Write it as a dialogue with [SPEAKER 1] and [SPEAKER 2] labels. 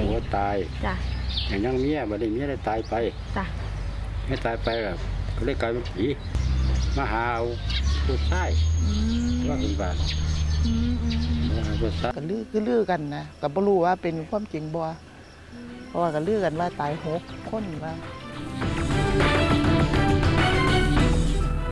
[SPEAKER 1] โอ้ตาย
[SPEAKER 2] จ้ะ
[SPEAKER 1] อย่างยังเมียบัดนี้เมียได้ตายไป
[SPEAKER 2] จ้ะ
[SPEAKER 1] ไม่ตายไปแบบวก็เลยกลายเป็นผีมาหาเอาผู้ชายว่าเป็นบาท
[SPEAKER 3] ก็ลือก็ลือกันนะก็บ่รู้ว่าเป็นความจริงบ่เพราะว่าก็ลือกันว่าตายหกคนว่า